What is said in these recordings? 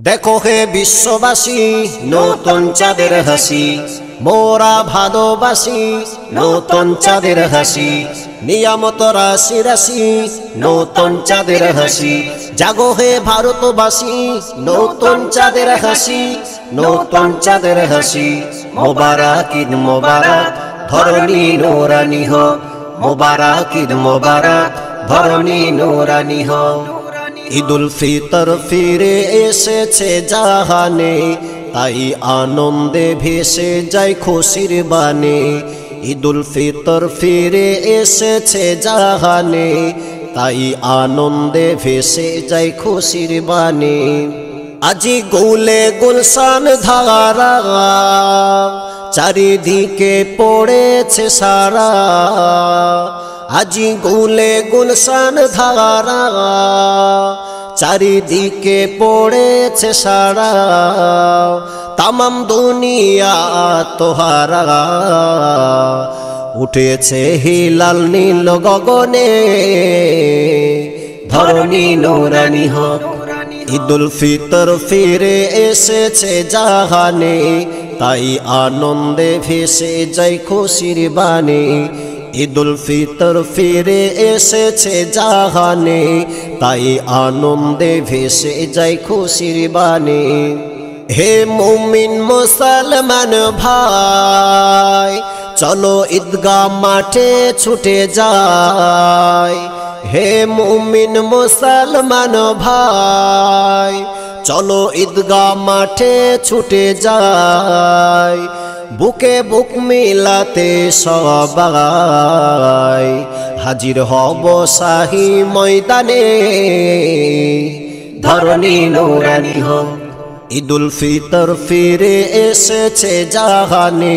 দেখো হে বিশ্ববাসী, নতুন চাঁদের হাসি। মোরা ভালোবাসি, নতুন চাঁদের হাসি। নিয়ামত রাশি রাশি, নতুন চাঁদের হাসি। জাগো হে ভারতবাসী, নতুন চাঁদের হাসি। নতুন চাঁদের হাসি। মোবারক ঈদ মোবারক, ধরণী নোরানি হ মোবারক ঈদ মোবারক, ধরণী নোরানি হ ঈদুল ফিতর ফিরে এসেছে জাহানে, তাই আনন্দে ভেসে যায় খুশির বানে ঈদুল ফিতর ফিরে এসেছে জাহানে, তাই আনন্দে ভেসে যায় খুশির বানে আজি গুলে গুলশান ধারা, চারিদিকে পড়েছে সারা। আজি গুলে গুলশান ধারা, চারিদিকে পড়েছে সারা। তামাম দুনিয়া তোহারা, উঠেছে হিলাল নীল গগনে। ধরণী নোরানি হক, ঈদুল ফিতর ফিরে এসেছে জাহানে। তাই আনন্দে ভেসে যাই খুশির বানে ঈদুল ফিতর ফিরে এসেছে জাহানে, তাই আনন্দে ভেসে যাই খুশির বানে হে মুমিন মুসলমান ভাই, চলো ঈদগা মাঠে ছুটে যায় হে মুমিন মুসলমান ভাই, চলো ঈদগা মাঠে ছুটে যায় বুকে বুক মিলাতে সবাই। হাজির হব শাহী ময়দানে। ধরণী নোরানি হোক ঈদুল ফিতর ফিরে এসেছে জাহানে।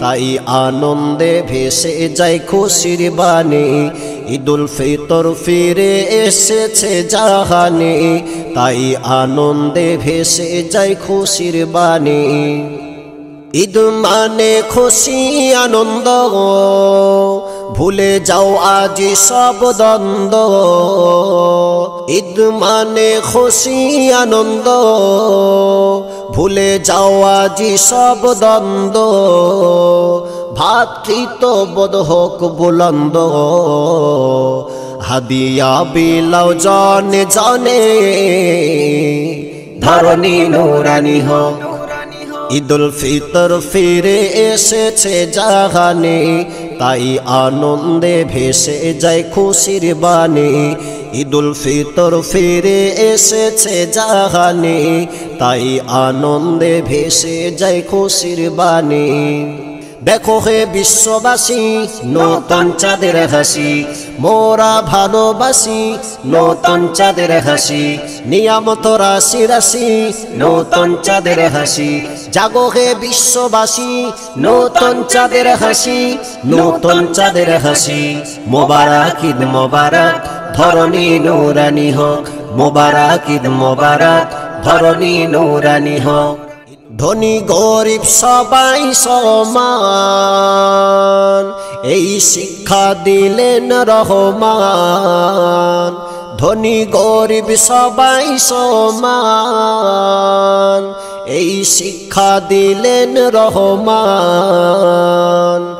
তাই আনন্দে ভেসে যায় খুশির বানে ঈদুল ফিতর ফিরে এসেছে জাহানে। তাই আনন্দে ভেসে যায় খুশির বানে ঈদ মানে খুশি, আনন্দ। ভুলে যাও আজি সব দ্বন্দ্ব। ঈদ মানে খুশি, আনন্দ। ভুলে যাও আজি সব দ্বন্দ্ব। ভাতৃত বোধ হোক বুলন্দ। হাদিয়া বিলাও জনে জনে। ধরণী নোরানি হোক। ঈদুল ফিতর ফিরে এসেছে জাহানে তাই আনন্দে ভেসে যায় খুশির বানে ঈদুল ফিতর ফিরে এসেছে জাহানে তাই আনন্দে ভেসে যায় খুশির বানে দেখো হে বিশ্ববাসী, নতুন চাঁদের হাসি, মোরা ভালোবাসি, নতুন চাঁদের হাসি, নিয়ামত রাশি রাশি, নতুন চাঁদের হাসি। জাগো হে বিশ্ববাসী, নতুন চাঁদের হাসি, নতুন চাঁদের হাসি। মোবারক ঈদ মোবারক, ধরণী নোরানি হোক মোবারক ঈদ মোবারক, ধরণী নোরানি হোক। ধনী, গরিব সবাই সমান। এই শিক্ষা দিলেন রহমান। ধনী, গরিব সবাই সমান। এই শিক্ষা দিলেন রহমান।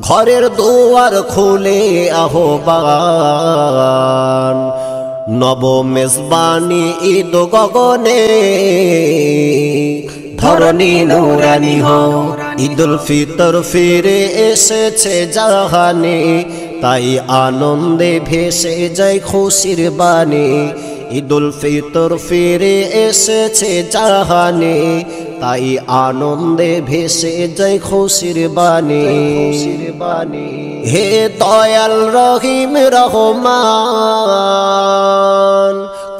ঘরের দুয়ার খুলে আহ্বান। নব মেজবানি ঈদ গগনে ধরণী নুরানি হ। ঈদুল ফিতর ফিরে এসেছে জাহানে। তাই আনন্দে ভেসে যায় খুশির বানে ঈদুল ফিতর ফিরে এসেছে জাহানে। তাই আনন্দে ভেসে যায় খুশির বানে হে দয়াল রহিম রহমান।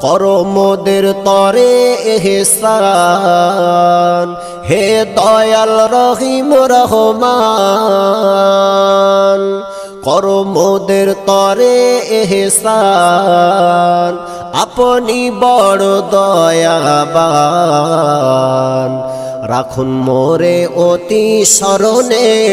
করো মোদের তরে এহসান। হে দয়াল রহিম রহমান। করো মোদের তরে এহসান। আপনি বড় দয়াবান। রাখুন মোরে অতি স্মরণে।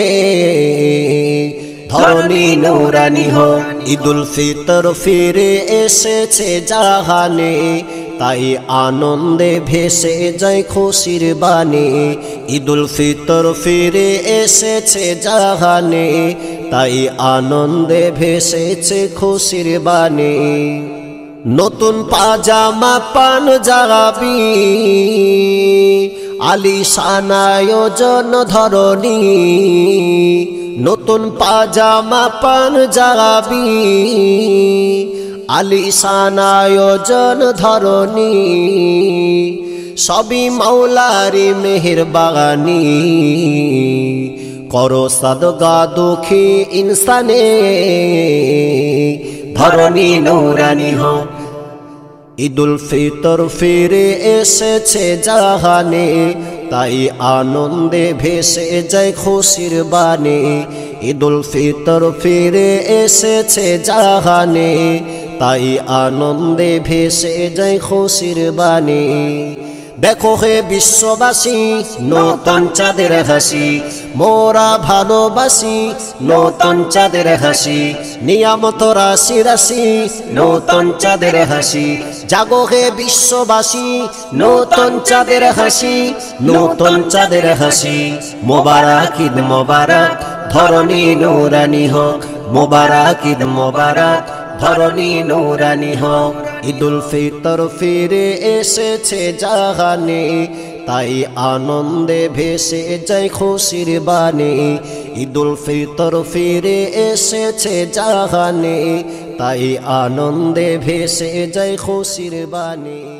ধরণী নৌরানি হোক ঈদুল ফিতর ফিরে এসেছে জাহানে, তাই আনন্দে ভেসে যায় খুশির বাণী। ঈদুল ফিতর ফিরে এসেছে জাহানে, তাই আনন্দে ভেসেছে খুশির বাণী। নতুন পাজামা পান যাবি আলি সানায়োজন ধরণী। নতুন পাজামা পান যাবি আলি সানায়োজন ধরণী, সবই মাওলারি মেহেরবাগানি করো সদগা দুঃখী ইনসানে, ধরণী নৌরানি হোক ঈদুল ফিতর ফিরে এসেছে জাহানে, তাই আনন্দে ভেসে যায় খুশির বানে ঈদুল ফিতর ফিরে এসেছে জাহানে, তাই আনন্দে ভেসে যায় খুশির বাণী। দেখো হে বিশ্ববাসী, নতুন চাঁদের হাসি। মোরা ভালোবাসি, নতুন চাঁদের হাসি। নিয়ামত রাশি রাশি, নতুন চাঁদের হাসি। জাগো হে বিশ্ববাসী, নতুন চাঁদের হাসি। নতুন চাঁদের হাসি। মোবারক ঈদ মোবারক, ধরণী নৌরানি হোক। মোবারক ঈদ মোবারক, ধরণী নৌরানি হোক। ঈদুল ফিতর ফিরে এসেছে জাহানে, তাই আনন্দে ভেসে যায় খুশির বাণী। ঈদুল ফিতর ফিরে এসেছে জাহানে, তাই আনন্দে ভেসে যায় খুশির বাণী।